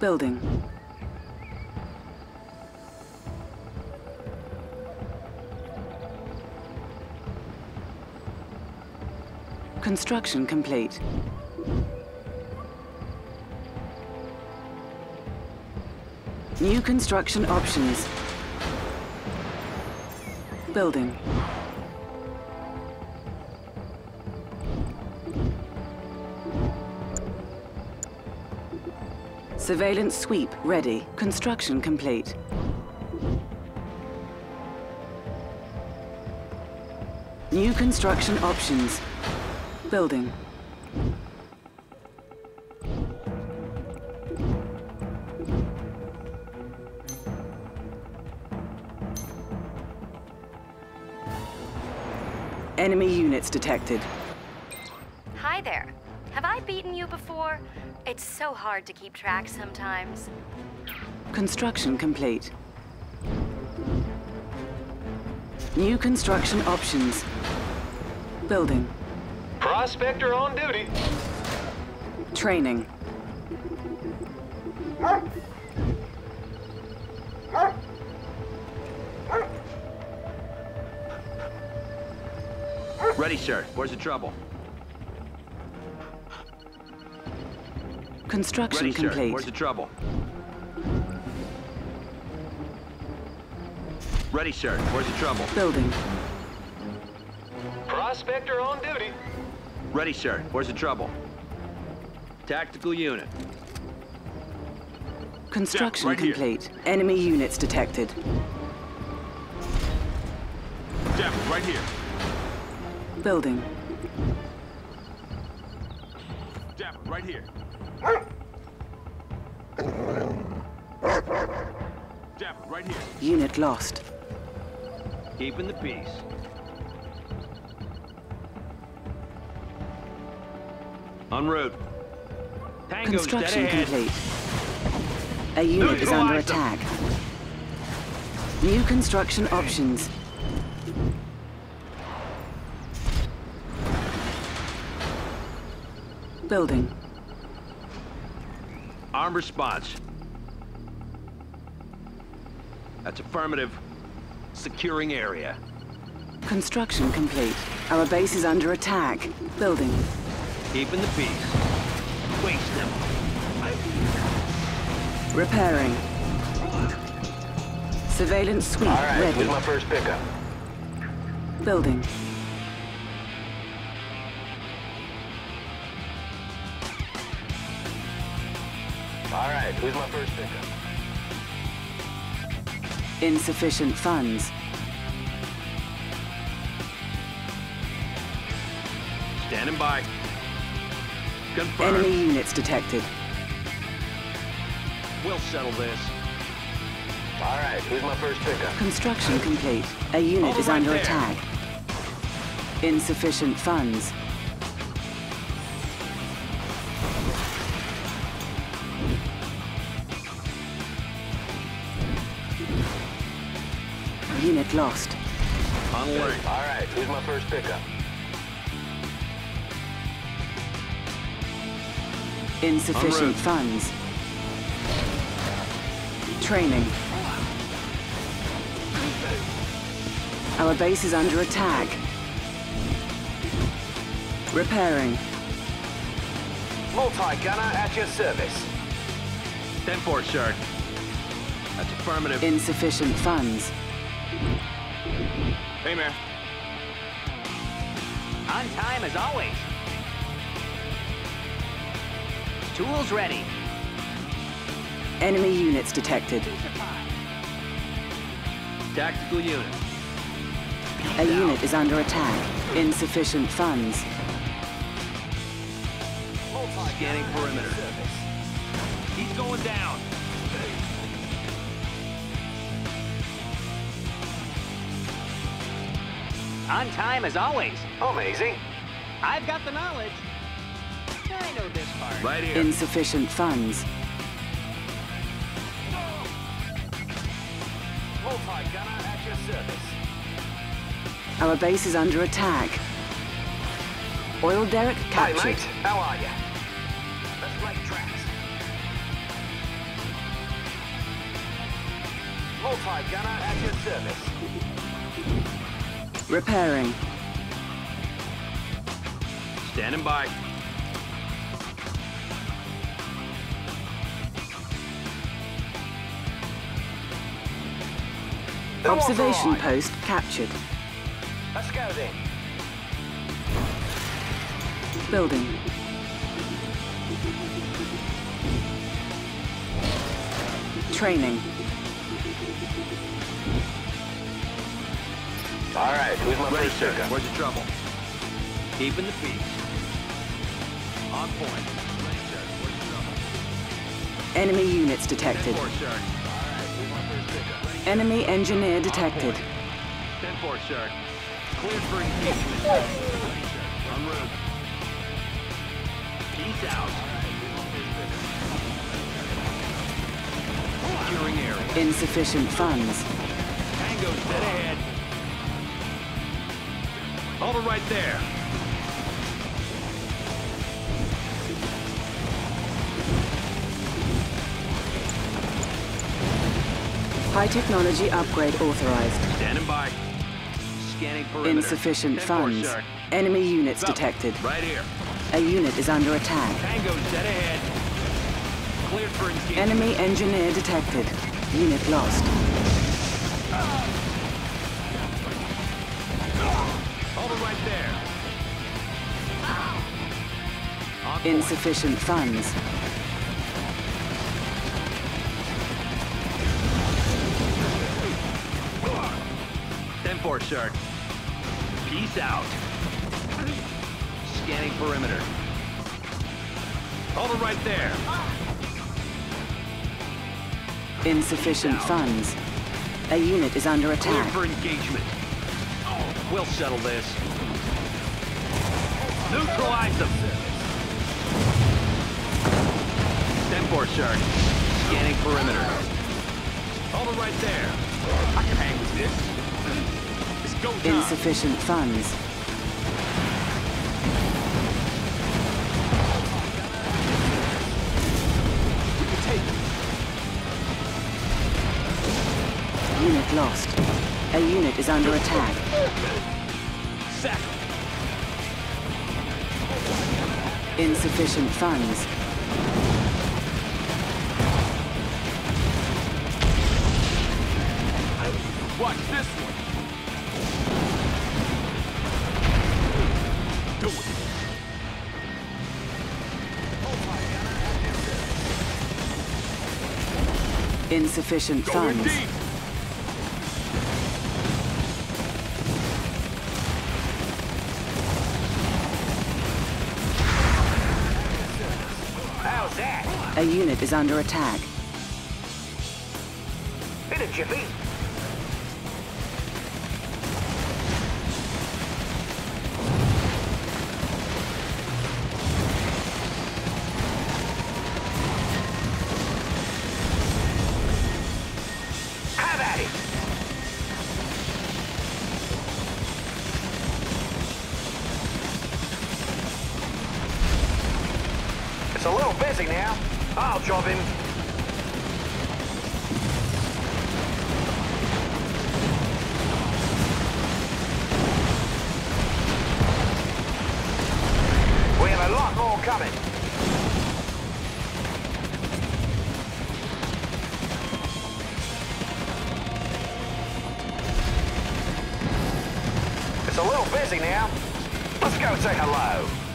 Building. Construction complete. New construction options. Building. Surveillance sweep ready. Construction complete. New construction options. Building. Enemy units detected. Hi there. Have I beaten you before? It's so hard to keep track sometimes. Construction complete. New construction options. Building. Prospector on duty. Training. Ready, sir. Where's the trouble? Construction Ready, sir. complete. Where's the trouble? Ready, sir. Where's the trouble? Building. Prospector on duty. Ready, sir. Where's the trouble? Tactical unit. Construction right here. complete. Enemy units detected. Dep, right here. Building. Dep, right here. Right here. Unit lost. Keeping the peace. En route. Tango's Construction complete. A unit is under attack. New construction options. Building. Armed response. That's affirmative. Securing area. Construction complete. Our base is under attack. Building. Keeping the peace. Waste them. Repairing. Surveillance sweep All right, ready. who's my first pickup? Building. Right, who's my first pickup? Insufficient funds. Standing by. Confirmed. Enemy units detected. We'll settle this. All right, who's my first pickup? Construction complete. A unit Over is right under there. attack. Insufficient funds. Unit lost. On alert. All right, who's my first pickup? Insufficient funds. Training. Our base is under attack. Repairing. Multi-gunner at your service. 10-4, sir. That's affirmative. Insufficient funds. Hey, man. On time as always. Tools ready. Enemy units detected. Tactical unit. A unit is under attack. Insufficient funds. Scanning perimeter. He's going down. On time as always. Oh, amazing. I've got the knowledge. I know this part. Right here. Insufficient funds. Multi-gunner at your service. Our base is under attack. Oil derrick Hi, captured. mate. How are you? Let's make tracks. Full pipe gunner at your service. Repairing. Standing by. Who Observation post captured. Let's go then. Building. Training. All right, who's my Ready, first sir. Where's the trouble? Keeping the peace. On point. Ready, sir. Where's the trouble? Enemy units detected. 10-4, sir. All right, who's my first? Ready. Enemy engineer detected. 10-4, sir. Cleared for engagement. Ready, sir. En route. Peace out. Securing area. Insufficient funds. Tango's dead ahead. Hold it right there. High technology upgrade authorized. Standing by. Scanning perimeter. Insufficient 10-4, funds. sir. Enemy units detected. Right here. A unit is under attack. Tango's dead ahead. Cleared for engagement. Enemy engineer detected. Unit lost. Ah. Hold right there. Insufficient funds. Ten four, sir. Peace out. Scanning perimeter. Hold it right there. Insufficient funds. A unit is under attack. for engagement. We'll settle this. Neutralize them. Four, sir. Scanning perimeter. Hold it right there. I can hang with this. It's go time. Insufficient funds. We can take it. Unit lost. A unit is under attack. Insufficient funds. Watch this one. Do it. Insufficient funds. A unit is under attack. In a jiffy. I'll job him. We have a lot more coming. It's a little busy now. Let's go say hello.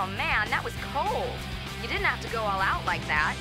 Oh man, that was cold. You didn't have to go all out like that.